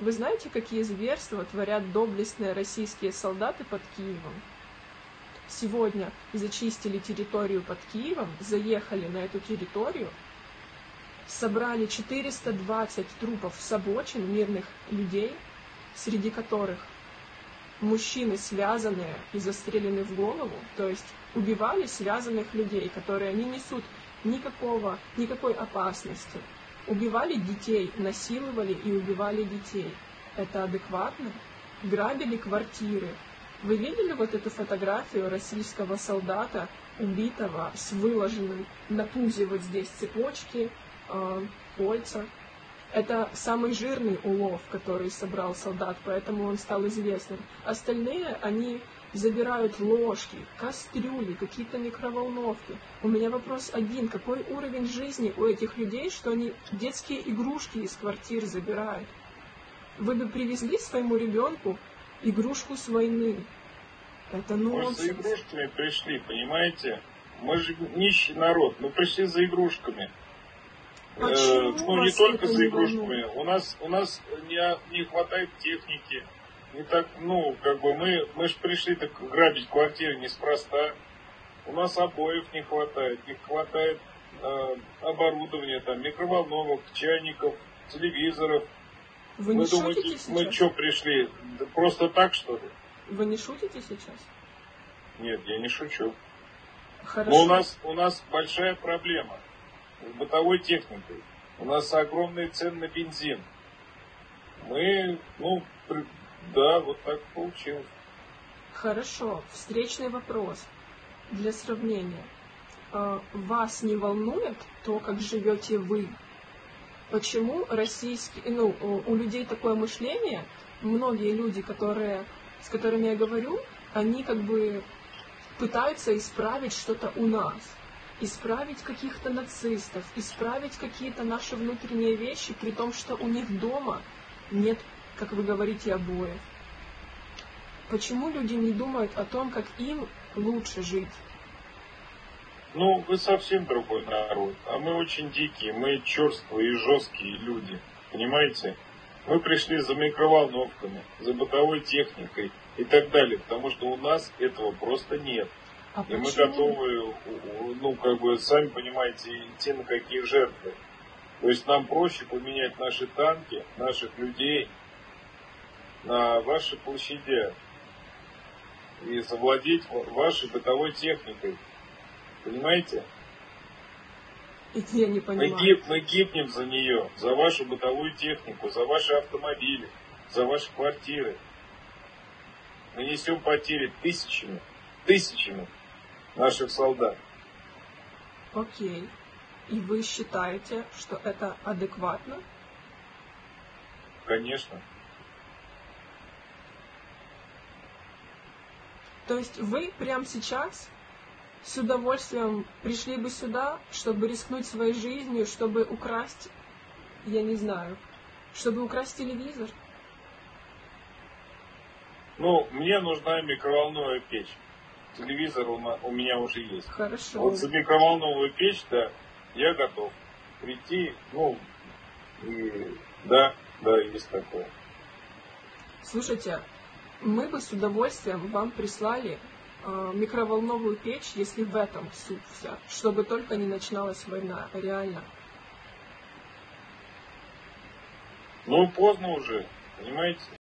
Вы знаете, какие зверства творят доблестные российские солдаты под Киевом? Сегодня зачистили территорию под Киевом, заехали на эту территорию, собрали 420 трупов с обочин мирных людей, среди которых мужчины связанные и застрелены в голову, то есть убивали связанных людей, которые не несут никакого, никакой опасности. Убивали детей, насиловали и убивали детей. Это адекватно? Грабили квартиры. Вы видели вот эту фотографию российского солдата, убитого с выложенным на пузе вот здесь цепочки, э, кольца? Это самый жирный улов, который собрал солдат, поэтому он стал известным. Остальные, они забирают ложки, кастрюли, какие-то микроволновки. У меня вопрос один. Какой уровень жизни у этих людей, что они детские игрушки из квартир забирают? Вы бы привезли своему ребенку игрушку с войны. Это нонсенс. Мы за игрушками пришли, понимаете? Мы же нищий народ, мы пришли за игрушками. Э, ну, не только за игрушками. У нас, у нас не, не хватает техники. Не так, ну, как бы мы, мы же пришли так грабить квартиры неспроста. У нас обоев не хватает, не хватает э, оборудования, там, микроволновок, чайников, телевизоров. Вы не думаете, сейчас? мы что пришли? Просто так, что ли? Вы не шутите сейчас? Нет, я не шучу. Хорошо. Но у нас, у нас большая проблема с бытовой техникой. У нас огромные цены на бензин. Мы, ну, да, вот так получилось. Хорошо. Встречный вопрос. Для сравнения. А, вас не волнует то, как живете вы? Почему российские, ну, у людей такое мышление, многие люди, которые, с которыми я говорю, они как бы пытаются исправить что-то у нас исправить каких-то нацистов, исправить какие-то наши внутренние вещи, при том, что у них дома нет, как вы говорите, обоев. Почему люди не думают о том, как им лучше жить? Ну, вы совсем другой народ, а мы очень дикие, мы черствые и жесткие люди, понимаете? Мы пришли за микроволновками, за бытовой техникой и так далее, потому что у нас этого просто нет. А и мы готовы, ну, как бы, сами понимаете, идти на какие жертвы. То есть нам проще поменять наши танки, наших людей на ваши площади и завладеть вашей бытовой техникой. Понимаете? Я не понимаю. Мы, гиб, мы гибнем за нее, за вашу бытовую технику, за ваши автомобили, за ваши квартиры. Мы несем потери тысячами, тысячами наших солдат. Окей. И вы считаете, что это адекватно? Конечно. То есть вы прямо сейчас с удовольствием пришли бы сюда, чтобы рискнуть своей жизнью, чтобы украсть, я не знаю, чтобы украсть телевизор? Ну, мне нужна микроволновая печь телевизор у, у меня уже есть. Хорошо. Вот за микроволновую печь-то я готов прийти, ну, и да, да, есть такое. Слушайте, мы бы с удовольствием вам прислали э, микроволновую печь, если в этом суть вся, чтобы только не начиналась война, реально. Ну, поздно уже, понимаете?